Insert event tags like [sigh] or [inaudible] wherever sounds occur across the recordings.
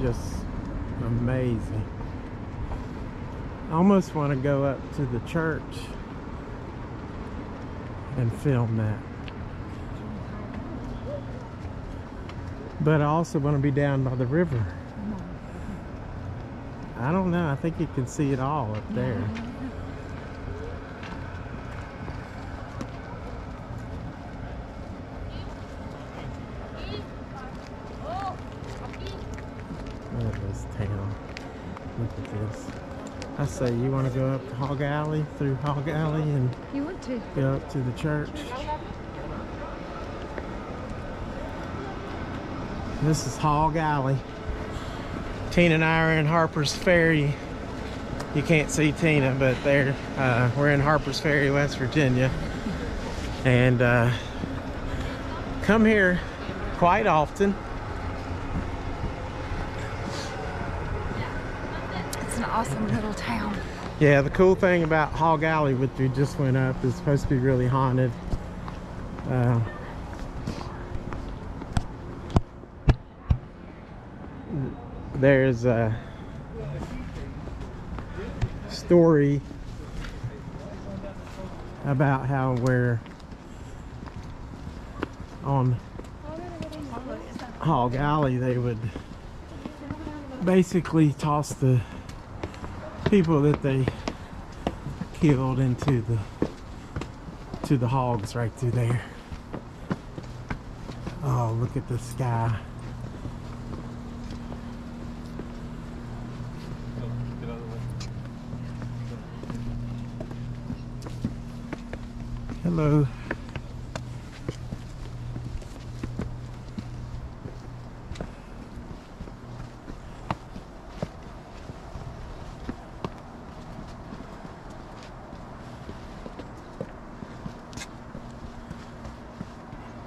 just amazing. I almost want to go up to the church and film that. But I also want to be down by the river. I don't know. I think you can see it all up there. Look at this town. This. I say you want to go up Hog Alley through Hog Alley and You want to? go up to the church. This is Hog Alley. Tina and I are in Harper's Ferry. You can't see Tina, but there uh, we're in Harper's Ferry, West Virginia, and uh, come here quite often. It's an awesome little town. Yeah, the cool thing about Hog Alley, which we just went up, is supposed to be really haunted. Uh, there's a story about how we're on Hog Alley, they would basically toss the people that they killed into the to the hogs right through there. Oh, look at the sky. Hello.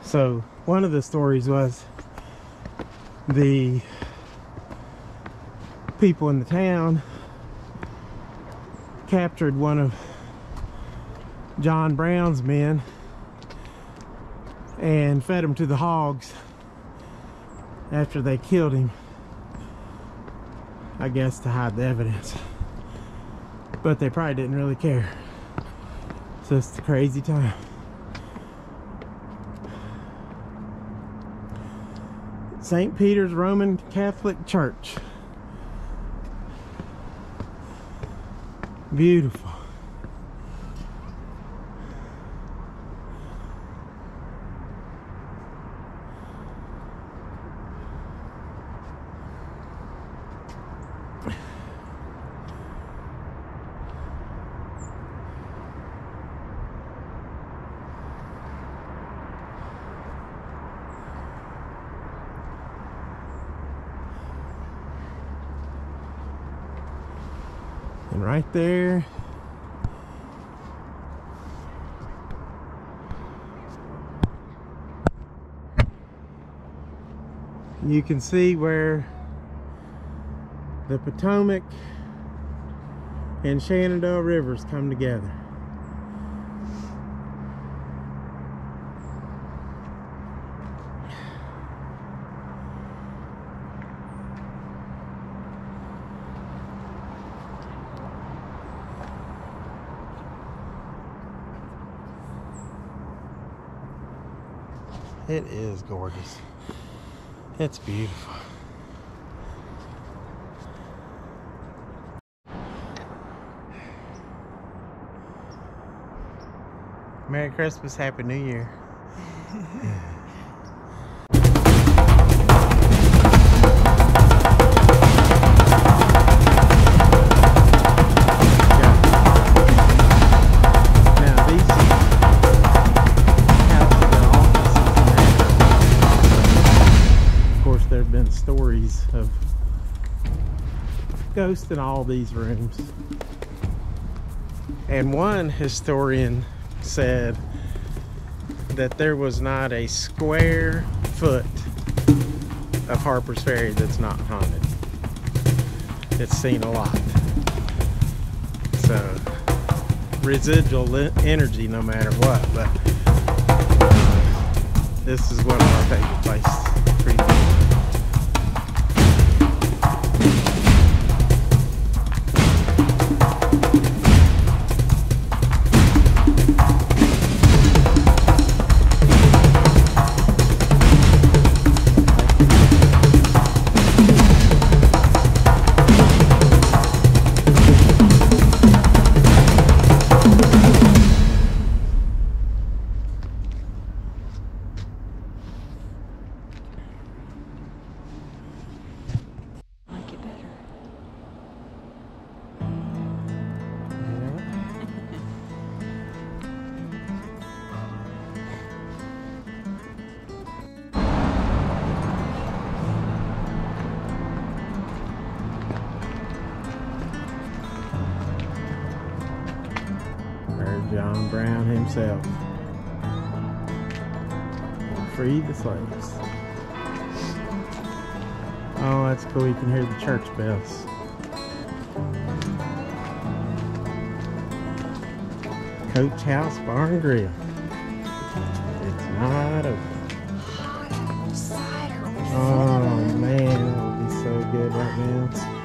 So one of the stories was the people in the town captured one of John Brown's men and fed him to the hogs after they killed him. I guess to hide the evidence. But they probably didn't really care. So it's a crazy time. St. Peter's Roman Catholic Church. Beautiful. And right there, you can see where the Potomac and Shenandoah rivers come together. It is gorgeous. It's beautiful. Merry Christmas, Happy New Year. [laughs] stories of ghosts in all these rooms. And one historian said that there was not a square foot of Harper's Ferry that's not haunted. It's seen a lot. So, residual energy no matter what, but this is one of our favorite places. John Brown himself. Free the slaves. Oh, that's cool. You can hear the church bells. Coach House Bar and Grill. It's not open. Oh, cider. Oh man, that would be so good right now.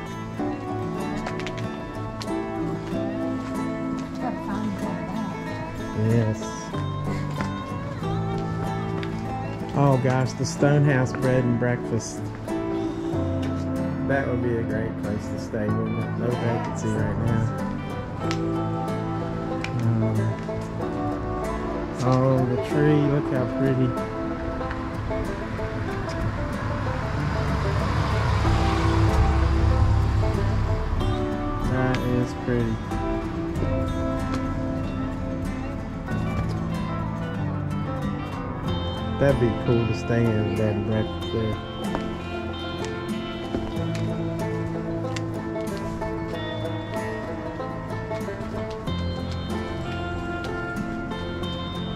Yes. Oh gosh, the Stonehouse bread and breakfast. That would be a great place to stay, wouldn't it? No vacancy right now. Um, oh, the tree, look how pretty. That'd be cool to stay in a bed and breakfast there.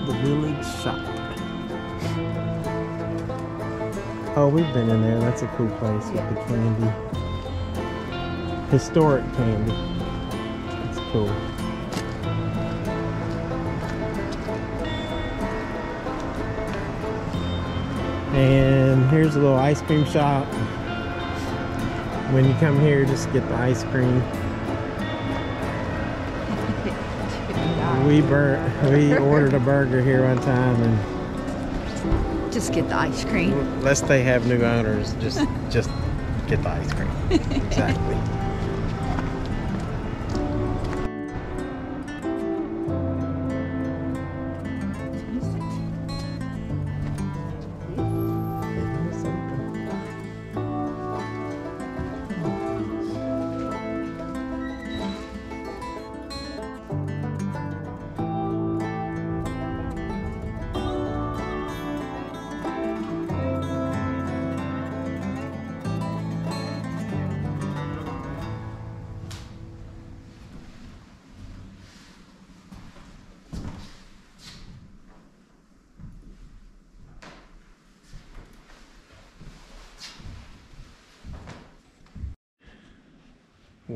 The village shop. Oh, we've been in there. That's a cool place with the candy. Historic candy. It's cool. And here's a little ice cream shop. When you come here, just get the ice cream. [laughs] We bur- we ordered a burger here one time, and Just get the ice cream. unless they have new owners, just just get the ice cream. [laughs] Exactly.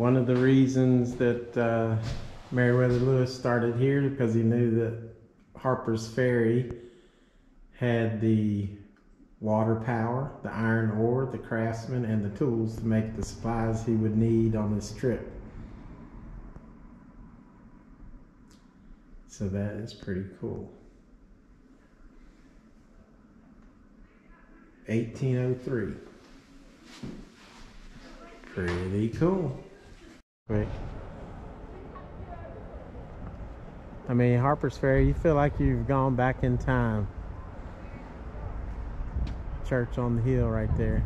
One of the reasons that uh, Meriwether Lewis started here because he knew that Harper's Ferry had the water power, the iron ore, the craftsmen, and the tools to make the supplies he would need on this trip. So that is pretty cool. 1803. Pretty cool. Wait. I mean, Harper's Ferry, you feel like you've gone back in time. Church on the hill right there.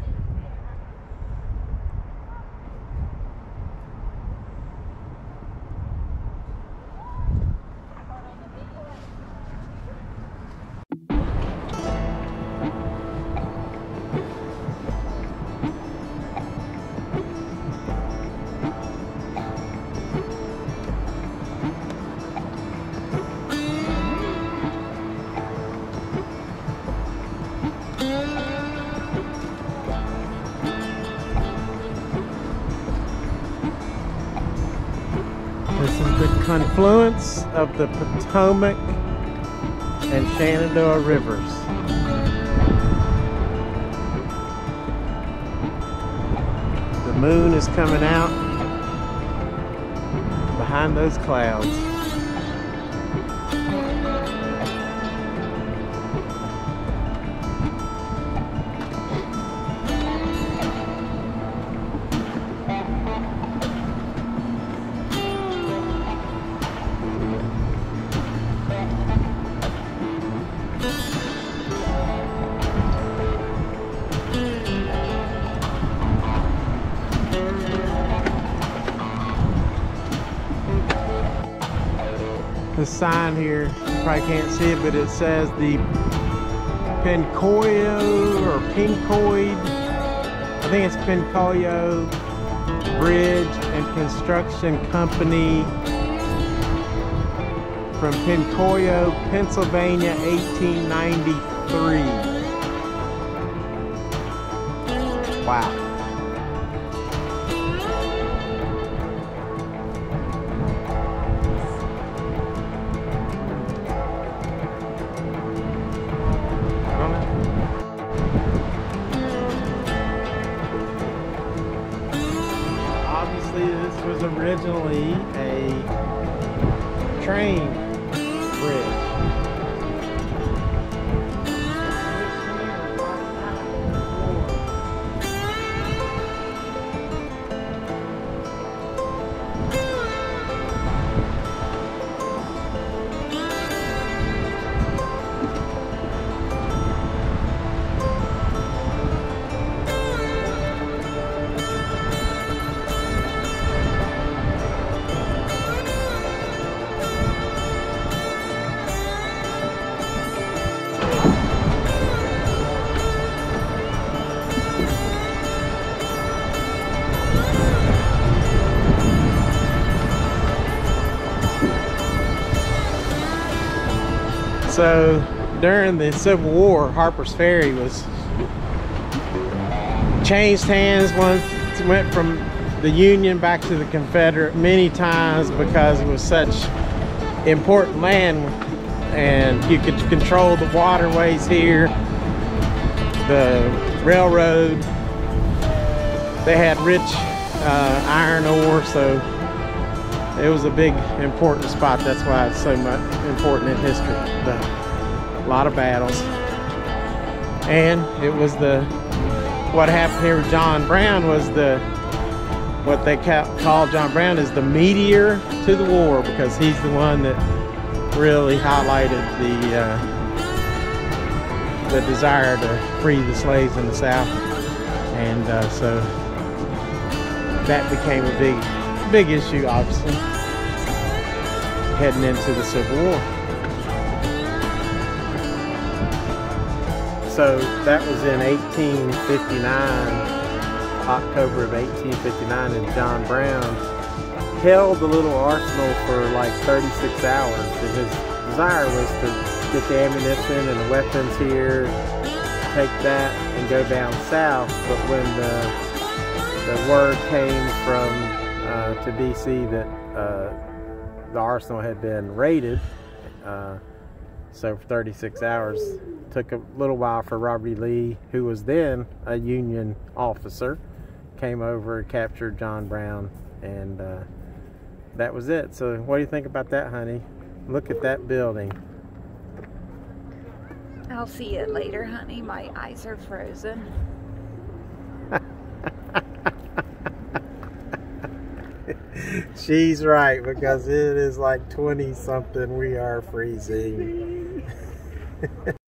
Is the confluence of the Potomac and Shenandoah rivers. The moon is coming out behind those clouds. Sign here, you probably can't see it, but it says the Pincoyo or Pincoid, I think it's Pincoyo Bridge and Construction Company from Pincoyo, Pennsylvania, 1893. Wow. Train bridge. So during the Civil War, Harper's Ferry was changed hands. Once went from the Union back to the Confederate many times because it was such important land, and you could control the waterways here, the railroad. They had rich uh, iron ore, so it was a big important spot that's why it's so much important in history the, a lot of battles. And it was the what happened here with john brown was the what they ca- call john brown is the meteor to the war because he's the one that really highlighted the uh, the desire to free the slaves in the south. And uh, so that became a big big issue, obviously, heading into the Civil War. So that was in 1859, October of 1859, and John Brown held the little arsenal for like 36 hours. And his desire was to get the ammunition and the weapons here, take that, and go down south. But when the the word came from uh, to DC that uh, the arsenal had been raided. Uh, so for 36 hours, took a little while for Robert E. Lee, who was then a Union officer, came over, captured John Brown, and uh, that was it. So what do you think about that, honey? Look at that building. I'll see it later, honey. My eyes are frozen. [laughs] She's right because it is like 20 something. We are freezing. [laughs]